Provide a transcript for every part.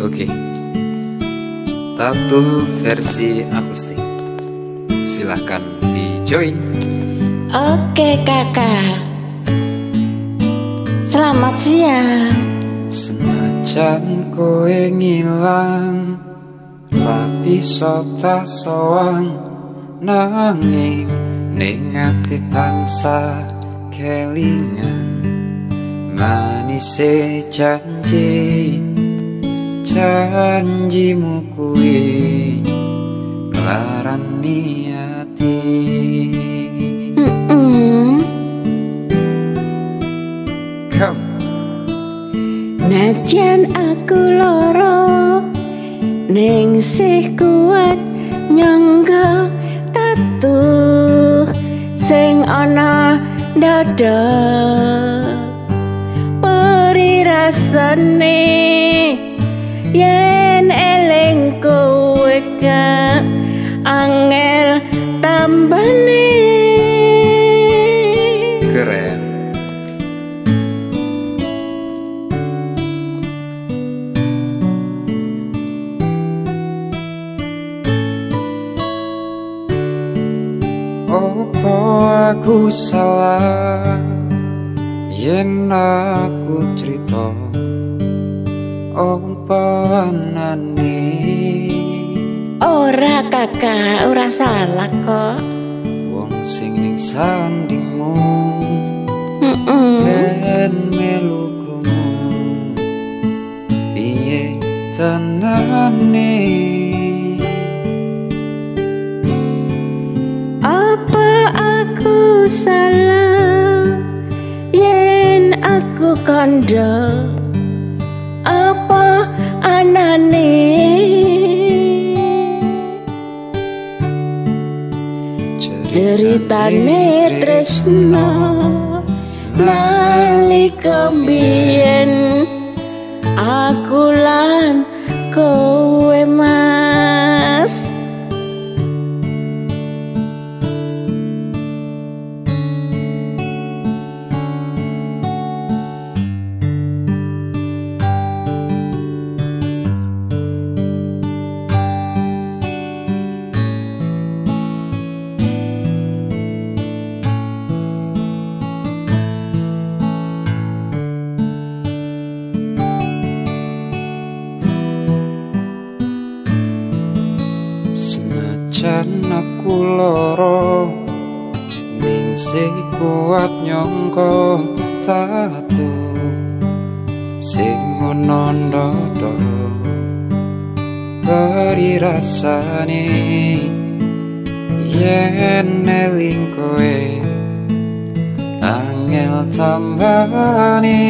Oke. Tato versi akustik. Silahkan di join. Oke kakak Selamat siang Senajan kowe ngilang Rapi sota soang Nanging ning ati tansah kelingan Manise janji Janjimu kuwi Larani ati Mm-mm. Come. Najan aku loro Ning sih kuat nyangga tatu Sing ana dada. Peri rasane Yen eling kowe ka Angel tambane Keren. Opo aku salah? Yen aku cerita Opo nani Ora kakak, ora salah kok. Wong sing ning sandingmu Mm-mm. Ben melu krungu Piye tenane Apa aku salah yen aku kandha? Anane? Ceritane tresno nalika mbiyen aku lan kowe sing kuat nyongko tatu. Sing ono ndodo Beri rasane. Yen eling kowe Angel tambane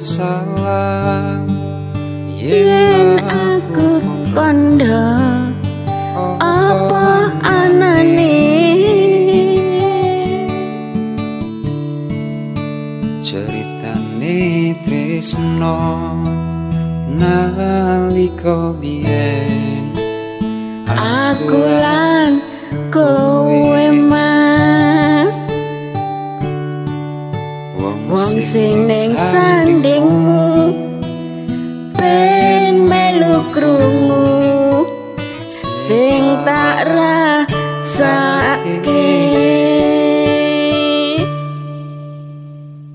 salah yen aku kondo apa anane? Ceritane tresno nalika biyen. Aku lan kowe mas. Wong sing ning krungu sing tak rasake.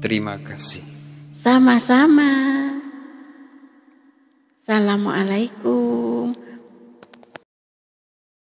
Terima kasih. Sama-sama. Assalamualaikum